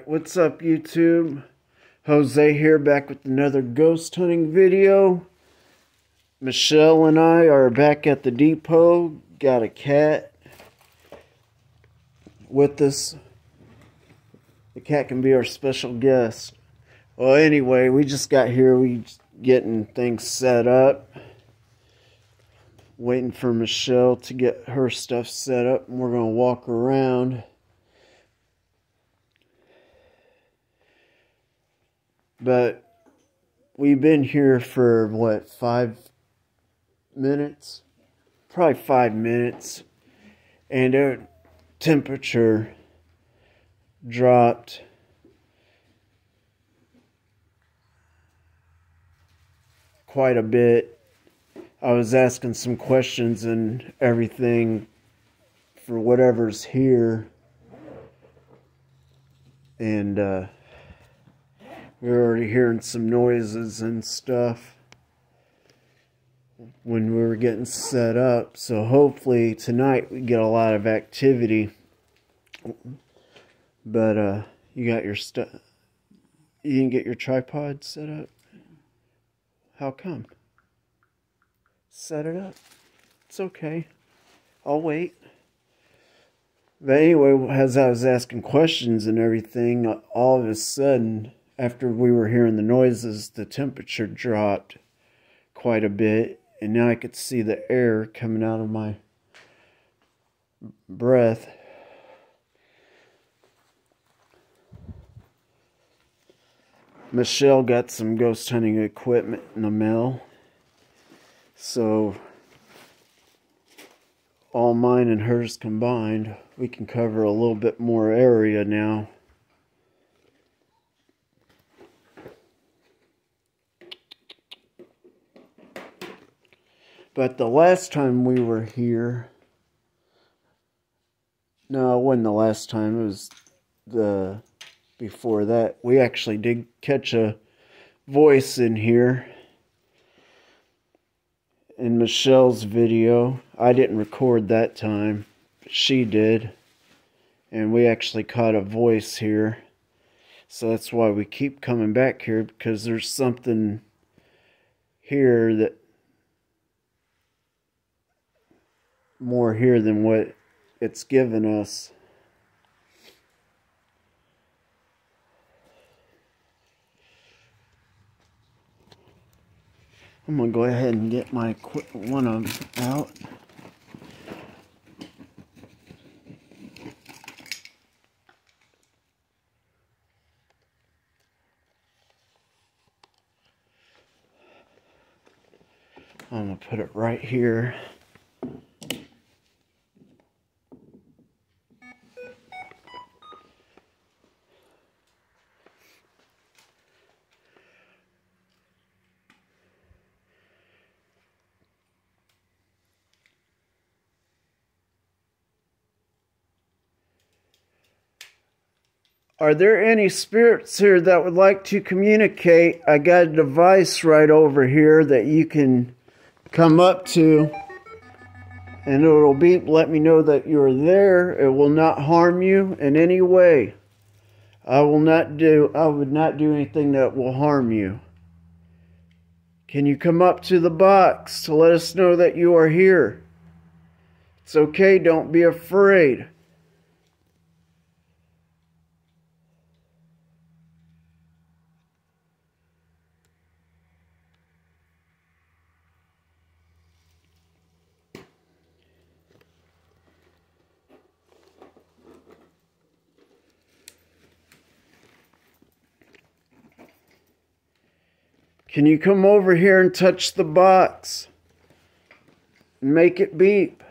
Alright, what's up YouTube? Jose here back with another ghost hunting video. Michelle and I are back at the depot. Got a cat with us. The cat can be our special guest. Well, anyway, we just got here. We getting things set up. Waiting for Michelle to get her stuff set up. And we're going to walk around. But we've been here for what, five minutes? Probably five minutes. And our temperature dropped. Quite a bit. I was asking some questions and everything for whatever's here. And, uh, we're already hearing some noises and stuff when we were getting set up. So hopefully tonight we get a lot of activity. But uh you got your stuff you didn't get your tripod set up? How come? Set it up. It's okay. I'll wait. But anyway, as I was asking questions and everything, all of a sudden after we were hearing the noises, the temperature dropped quite a bit, and now I could see the air coming out of my breath. Michelle got some ghost hunting equipment in the mail. So, all mine and hers combined, we can cover a little bit more area now. But the last time we were here, no, it wasn't the last time, it was the before that. We actually did catch a voice in here in Michelle's video. I didn't record that time, she did. And we actually caught a voice here. So that's why we keep coming back here because there's something here that more here than what it's given us. I'm going to go ahead and get my one of them out. I'm going to put it right here. Are there any spirits here that would like to communicate? I got a device right over here that you can come up to and it'll beep let me know that you're there. It will not harm you in any way. I will not do I would not do anything that will harm you. Can you come up to the box to let us know that you are here? It's okay, don't be afraid. Can you come over here and touch the box? And make it beep.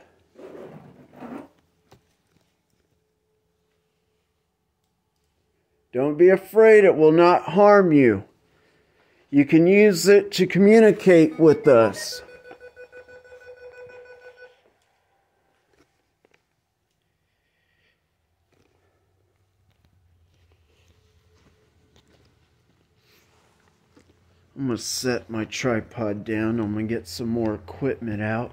Don't be afraid, it will not harm you. You can use it to communicate with us. I'm going to set my tripod down. I'm going to get some more equipment out.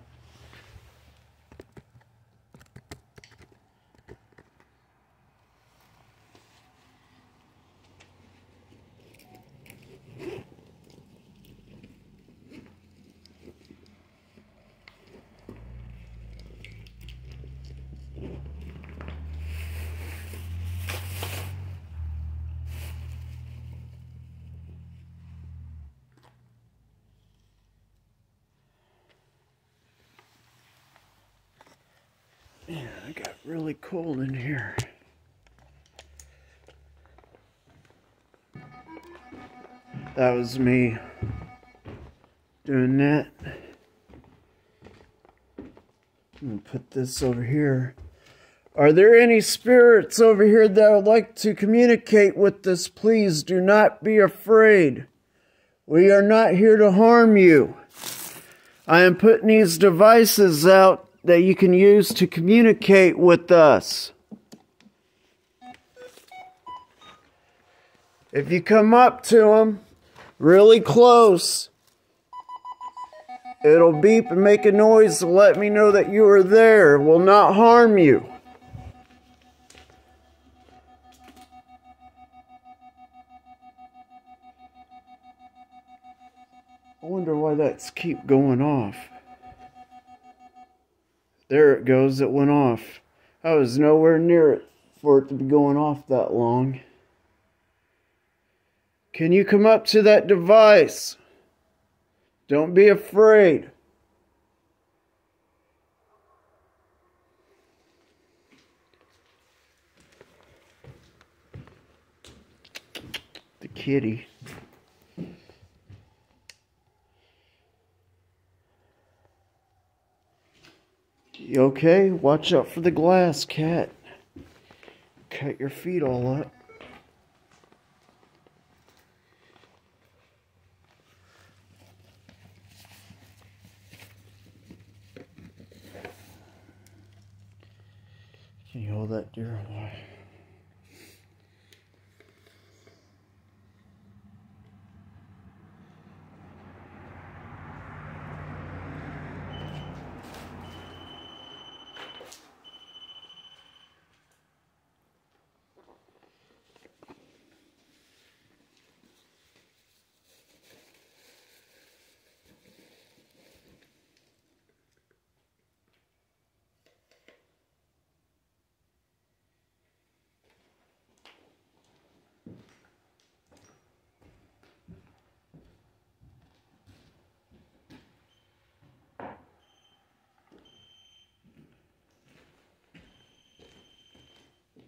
Here. That was me doing that. put this over here. Are there any spirits over here that would like to communicate with us? Please do not be afraid. We are not here to harm you. I am putting these devices out that you can use to communicate with us. If you come up to them really close, it'll beep and make a noise to let me know that you are there. It will not harm you. I wonder why that's keep going off. There it goes, it went off. I was nowhere near it for it to be going off that long. Can you come up to that device? Don't be afraid. The kitty. You okay? Watch out for the glass, cat. Cut your feet all up. Can you hold that deer alive?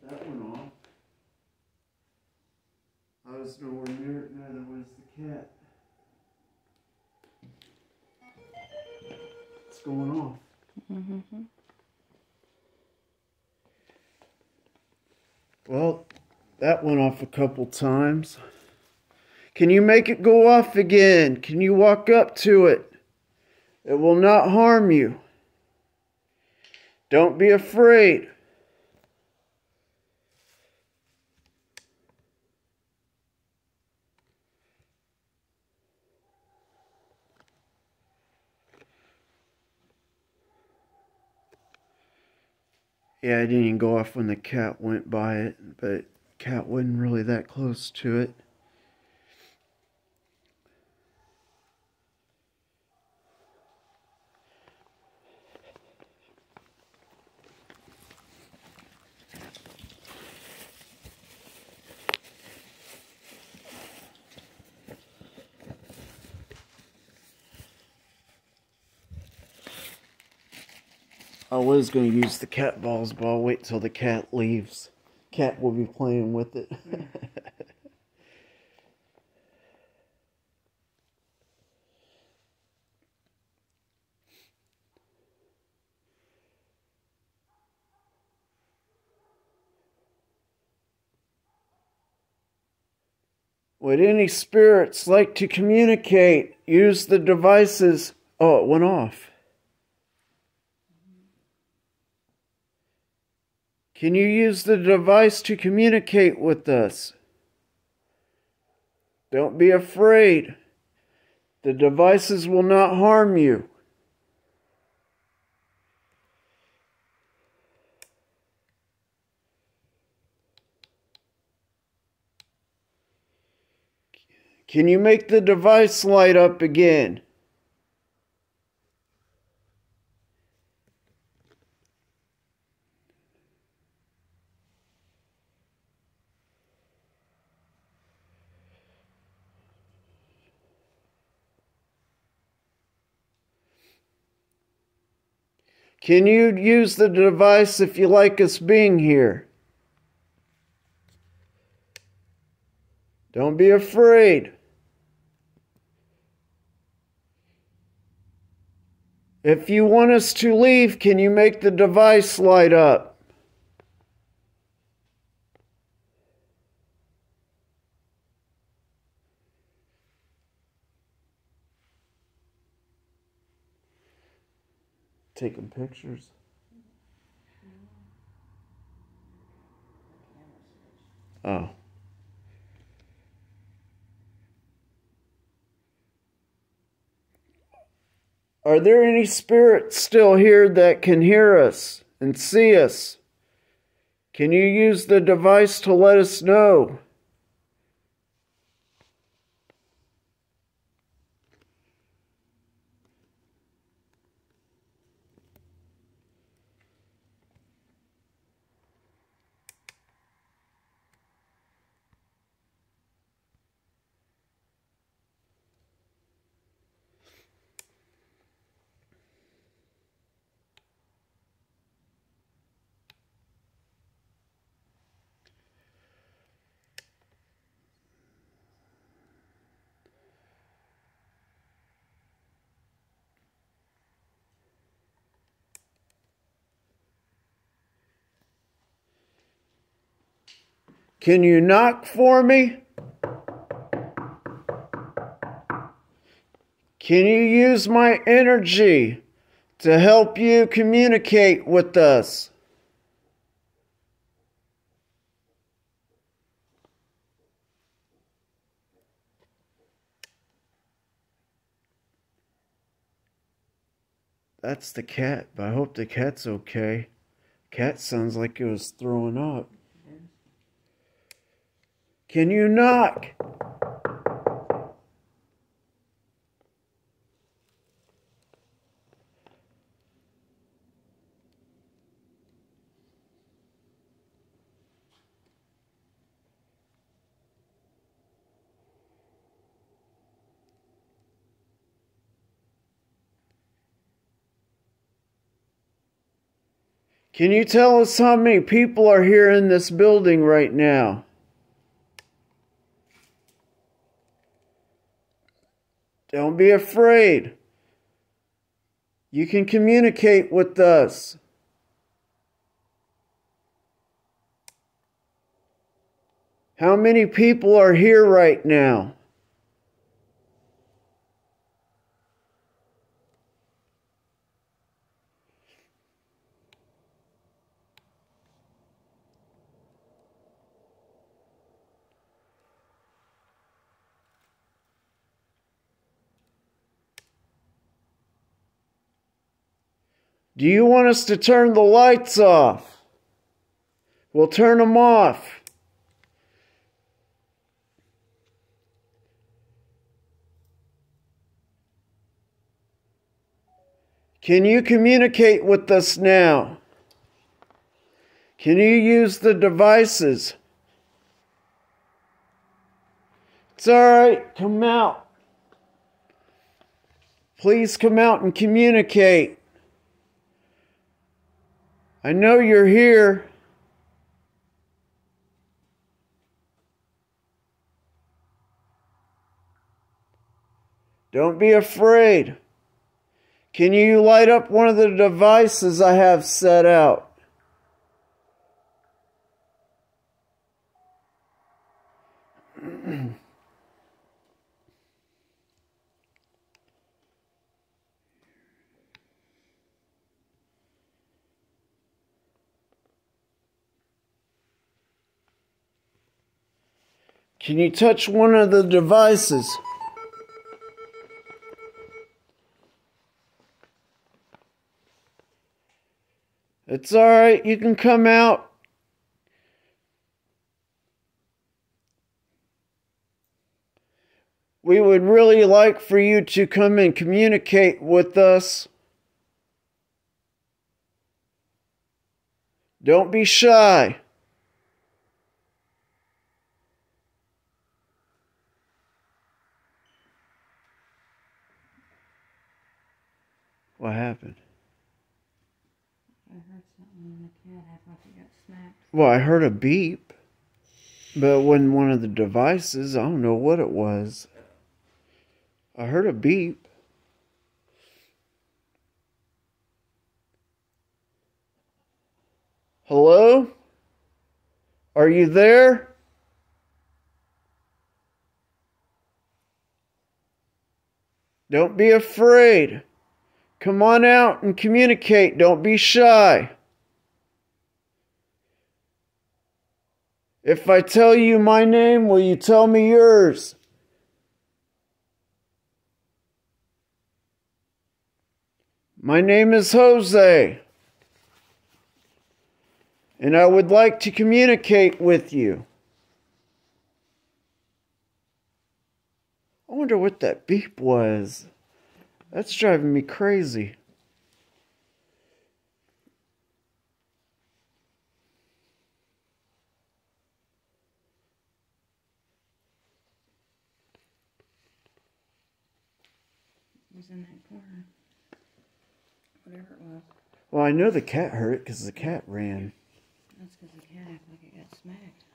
That went off. I was nowhere near it, neither was the cat. It's going off. Mm-hmm. Well, that went off a couple times. Can you make it go off again? Can you walk up to it? It will not harm you. Don't be afraid. Yeah, I didn't even go off when the cat went by it, but cat wasn't really that close to it. I was going to use the cat balls, but I'll wait till the cat leaves. Cat will be playing with it. Would any spirits like to communicate? Use the devices. Oh, it went off. Can you use the device to communicate with us? Don't be afraid. The devices will not harm you. Can you make the device light up again? Can you use the device if you like us being here? Don't be afraid. If you want us to leave, can you make the device light up? Taking pictures. Oh. Are there any spirits still here that can hear us and see us? Can you use the device to let us know? Can you knock for me? Can you use my energy to help you communicate with us? That's the cat, but I hope the cat's okay. Cat sounds like it was throwing up. Can you knock? Can you tell us how many people are here in this building right now? Don't be afraid. You can communicate with us. How many people are here right now? Do you want us to turn the lights off? We'll turn them off. Can you communicate with us now? Can you use the devices? It's all right. Come out. Please come out and communicate. I know you're here. Don't be afraid. Can you light up one of the devices I have set out? Can you touch one of the devices? It's all right. You can come out. We would really like for you to come and communicate with us. Don't be shy. What happened? I heard something in the cat. I thought got. Well, I heard a beep, but when one of the devices. I don't know what it was. I heard a beep. Hello? Are you there? Don't be afraid. Come on out and communicate. Don't be shy. If I tell you my name, will you tell me yours? My name is Jose, and I would like to communicate with you. I wonder what that beep was. That's driving me crazy. was in that corner. Whatever it was. Well, I know the cat hurt because the cat ran. That's because the cat acted like it got smacked.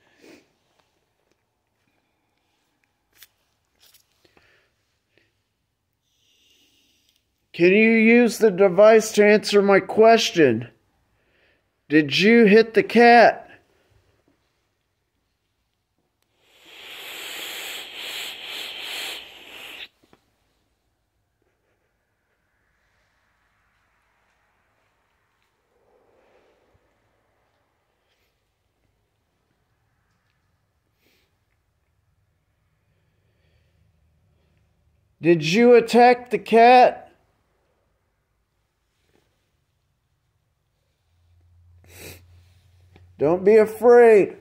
Can you use the device to answer my question? Did you hit the cat? Did you attack the cat? Don't be afraid.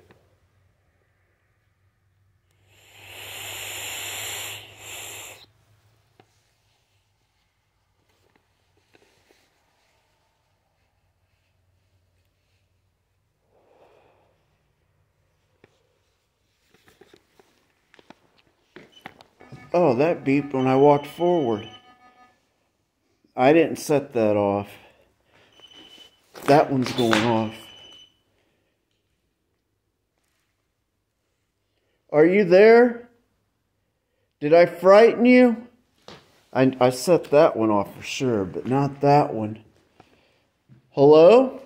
Oh, that beeped when I walked forward. I didn't set that off. That one's going off. Are you there? Did I frighten you? I, I set that one off for sure, but not that one. Hello?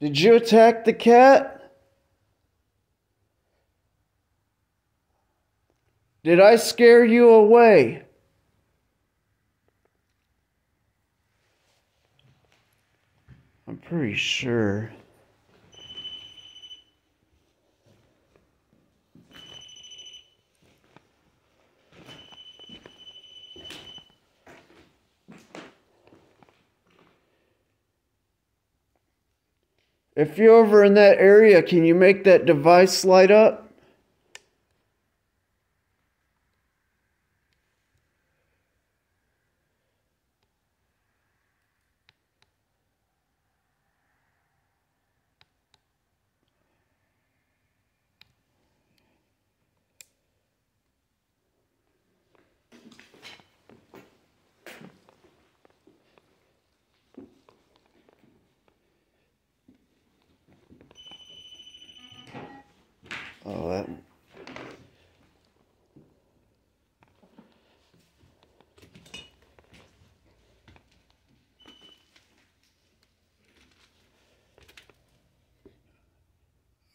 Did you attack the cat? Did I scare you away? I'm pretty sure. If you're over in that area, can you make that device light up?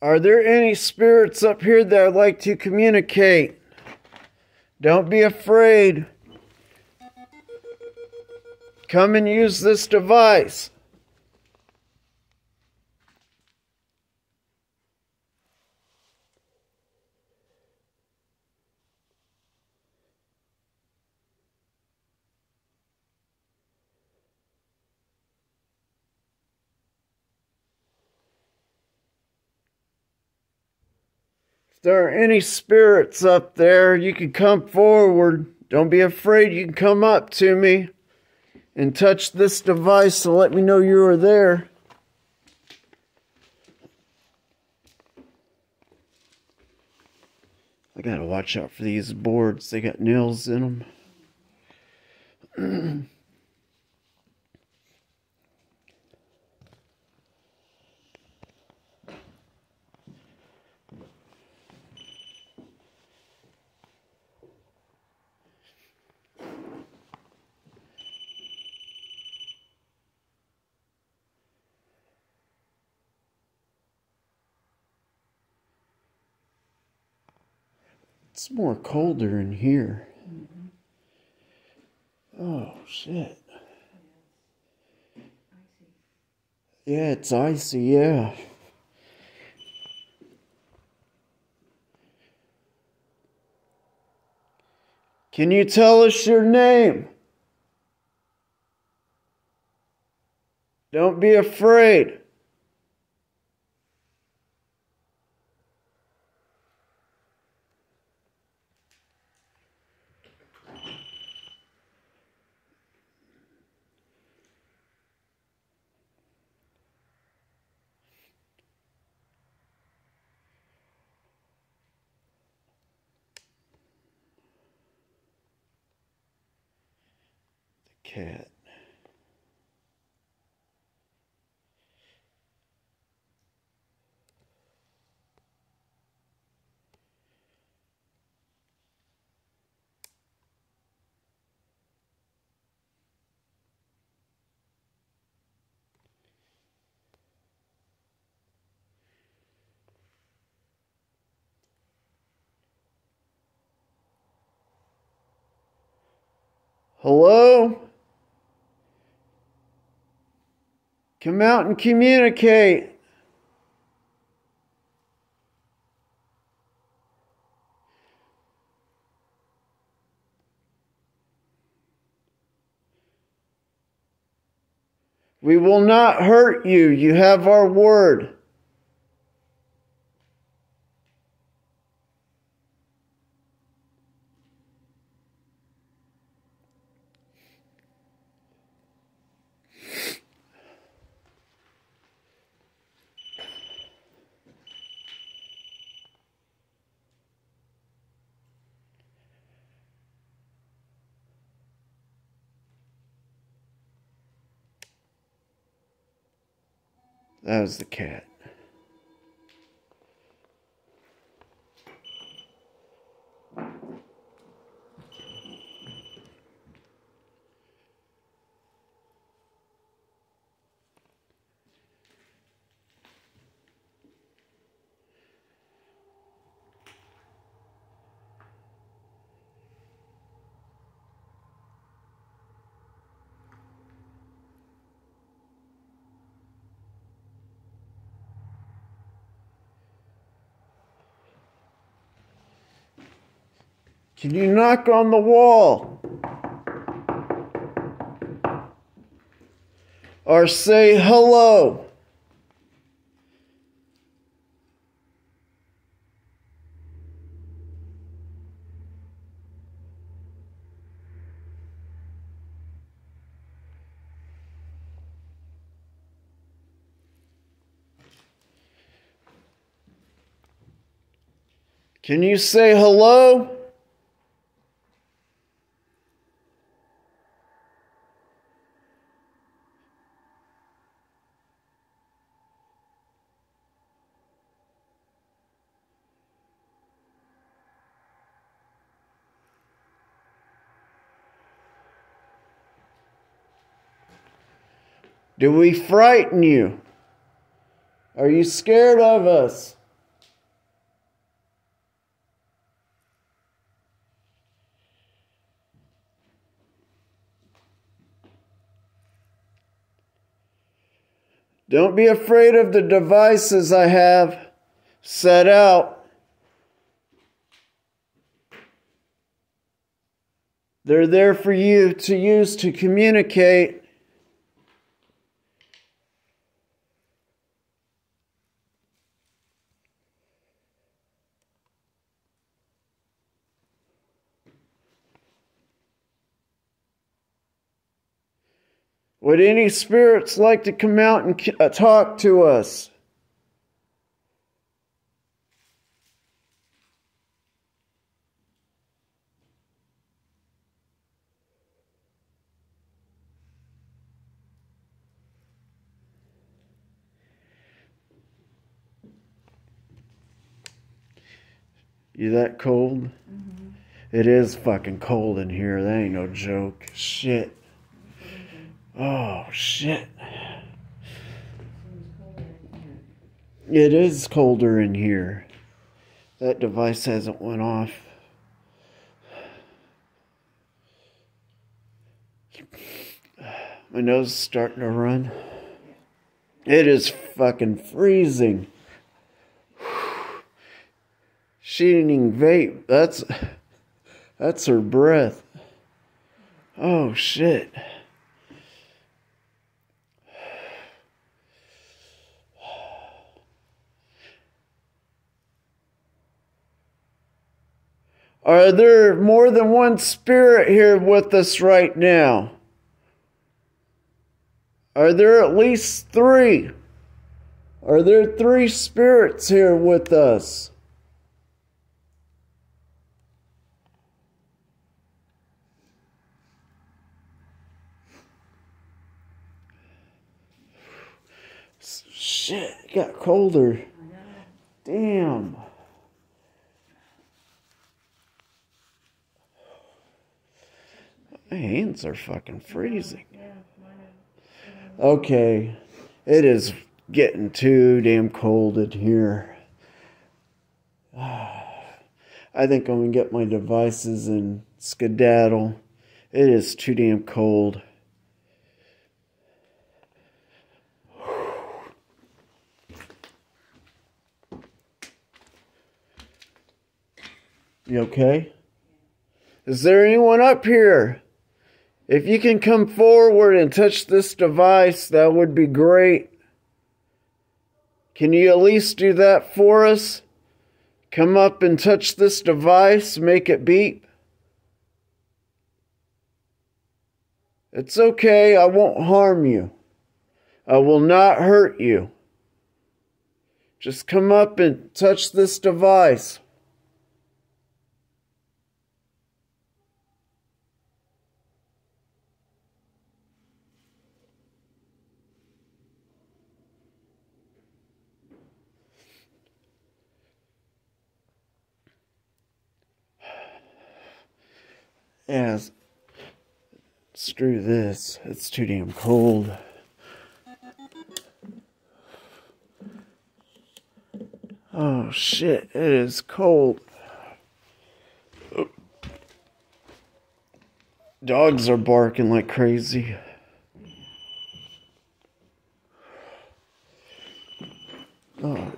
Are there any spirits up here that would like to communicate? Don't be afraid. Come and use this device. If there are any spirits up there, you can come forward. Don't be afraid. You can come up to me and touch this device and let me know you are there. I gotta watch out for these boards. They got nails in them. More colder in here. Oh, shit. Yeah, it's icy, yeah. Can you tell us your name? Don't be afraid. cat. Hello? Come out and communicate. We will not hurt you. You have our word. That was the cat. Can you knock on the wall? Or say hello? Can you say hello? Do we frighten you? Are you scared of us? Don't be afraid of the devices I have set out. They're there for you to use to communicate. Would any spirits like to come out and uh, talk to us? You that cold? Mm-hmm. It is fucking cold in here. That ain't no joke. Shit. Oh, shit. It is colder in here. That device hasn't went off. My nose is starting to run. It is fucking freezing. Sheening vape. That's that's her breath. Oh shit. Are there more than one spirit here with us right now? Are there at least three? Are there three spirits here with us? Shit, it got colder. Damn. My hands are fucking freezing. Okay, it is getting too damn cold in here. I think I'm gonna get my devices and skedaddle. It is too damn cold. You okay? Is there anyone up here? If you can come forward and touch this device, that would be great. Can you at least do that for us? Come up and touch this device, make it beep. It's okay, I won't harm you. I will not hurt you. Just come up and touch this device. Yeah, screw this. It's too damn cold. Oh shit, it is cold. Dogs are barking like crazy. Oh.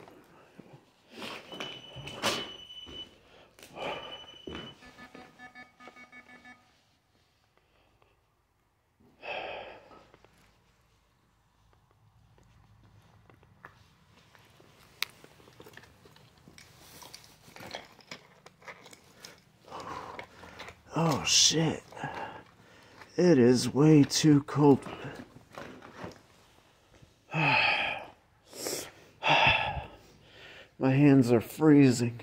Oh shit. It is way too cold. My hands are freezing.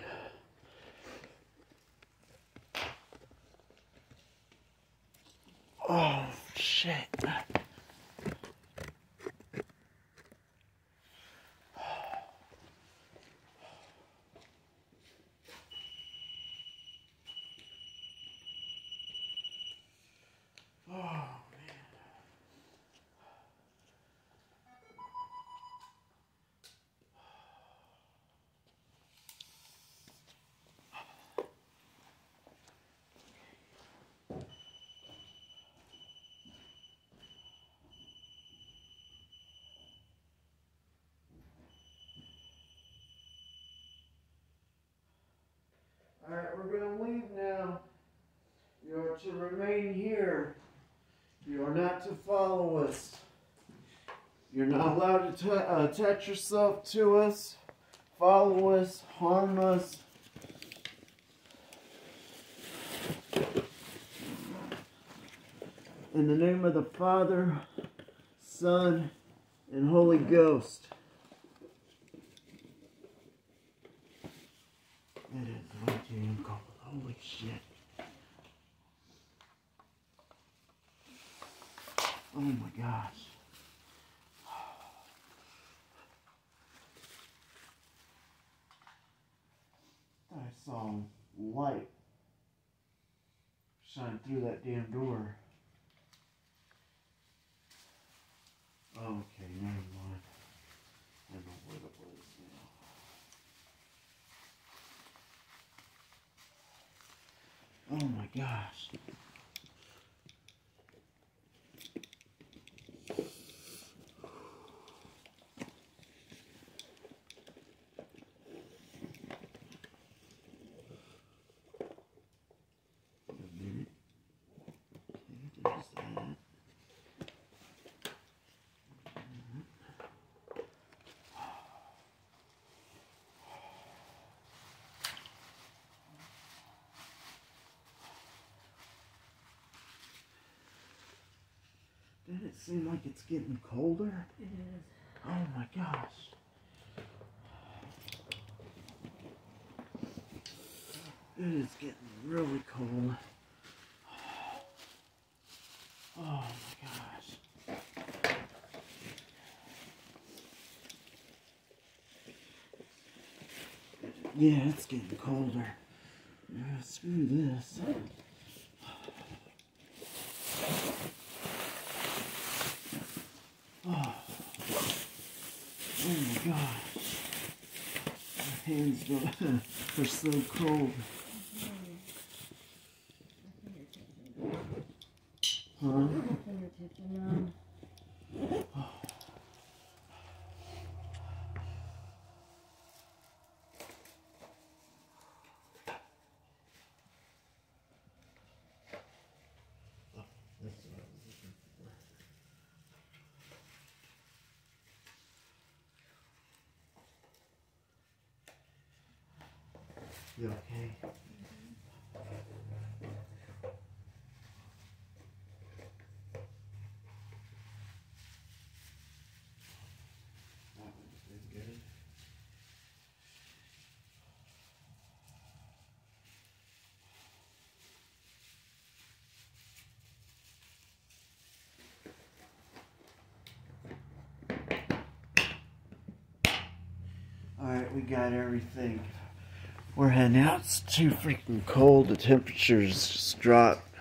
Alright, we're going to leave now. You are to remain here. You are not to follow us. You're not allowed to uh, attach yourself to us, follow us, harm us. In the name of the Father, Son, and Holy Ghost. It is way too damn cold. Holy shit. Oh my gosh. I saw light shine through that damn door. Okay, never mind. I know what it was now. Oh my gosh. Seem like it's getting colder? It is. Oh my gosh. It is getting really cold. Oh my gosh. Yeah, it's getting colder. Yeah, screw this. Oh, oh my gosh. My hands are so cold. Huh? Alright, we got everything. We're heading out. It's too freaking cold. The temperatures just dropped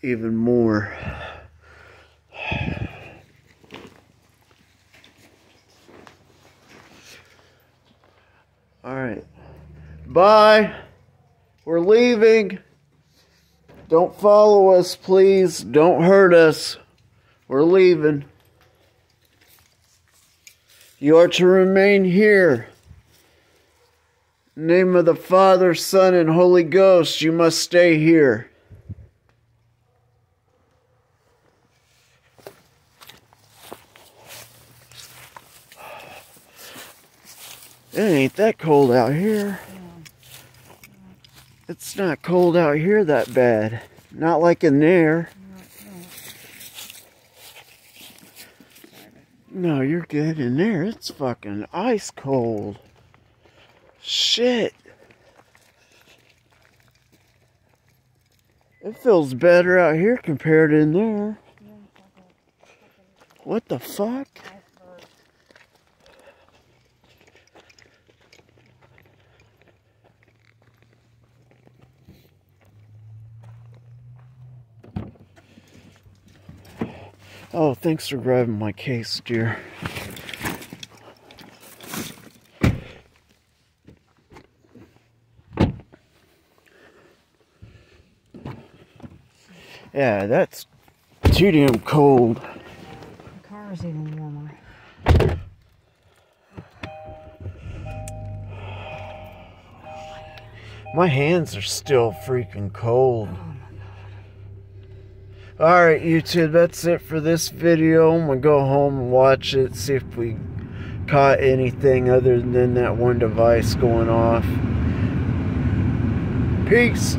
even more. Alright. Bye. We're leaving. Don't follow us, please. Don't hurt us. We're leaving. You are to remain here. Name of the Father, Son, and Holy Ghost, you must stay here. It ain't that cold out here. It's not cold out here that bad. Not like in there. No, you're good in there. It's fucking ice cold. Shit. It feels better out here compared to in there. What the fuck? Oh, thanks for grabbing my case, dear. Yeah, that's too damn cold. The car is even warmer. My hands are still freaking cold. Oh, Alright, YouTube, that's it for this video. I'm gonna go home and watch it, see if we caught anything other than that one device going off. Peace.